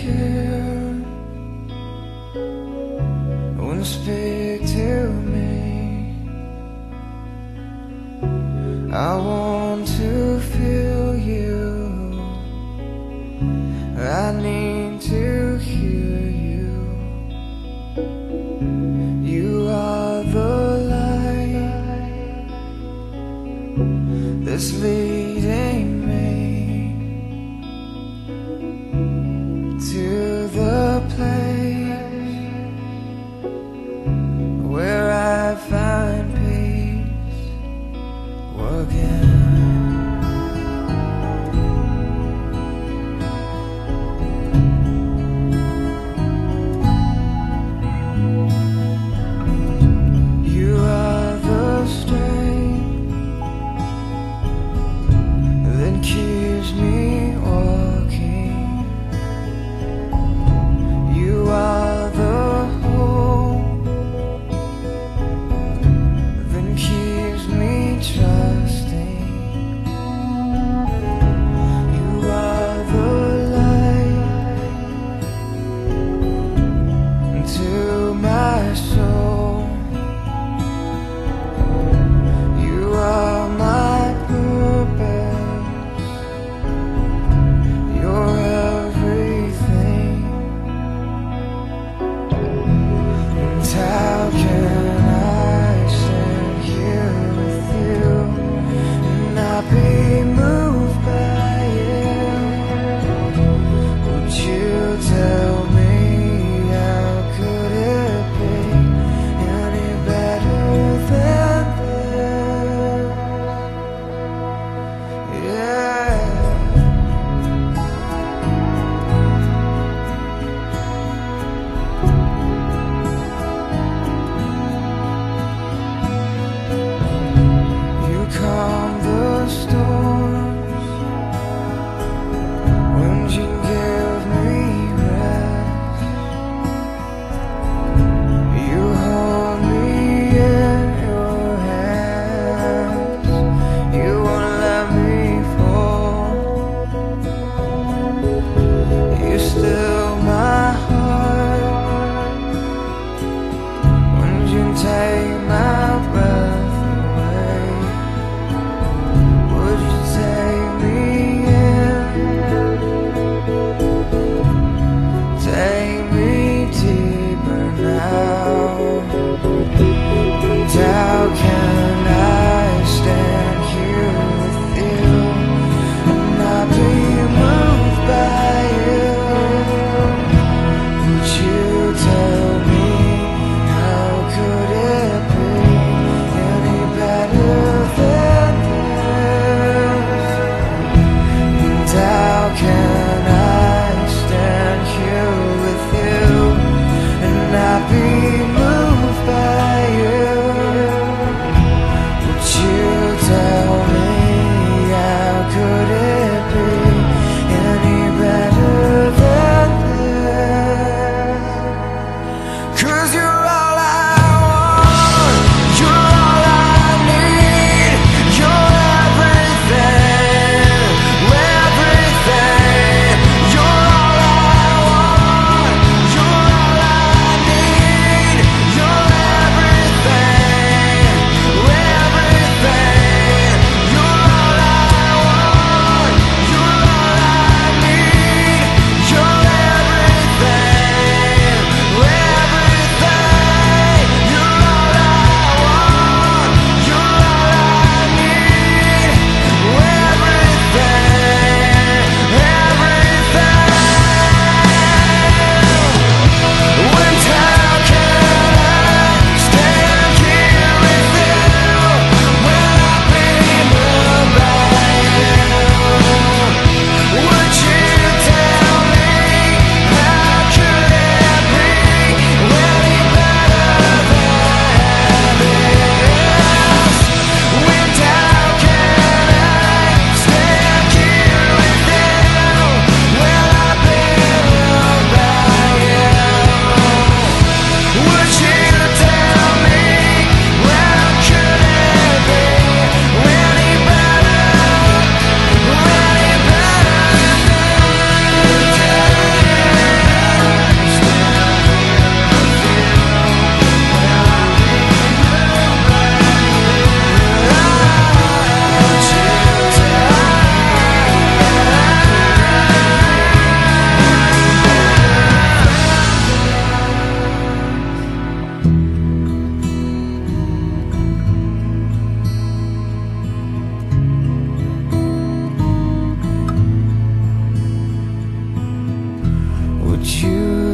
here wanna speak to me? I want to feel you. I need to hear you. You are the light That's leading I found together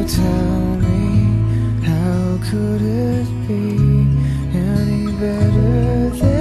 tell me how could it be any better than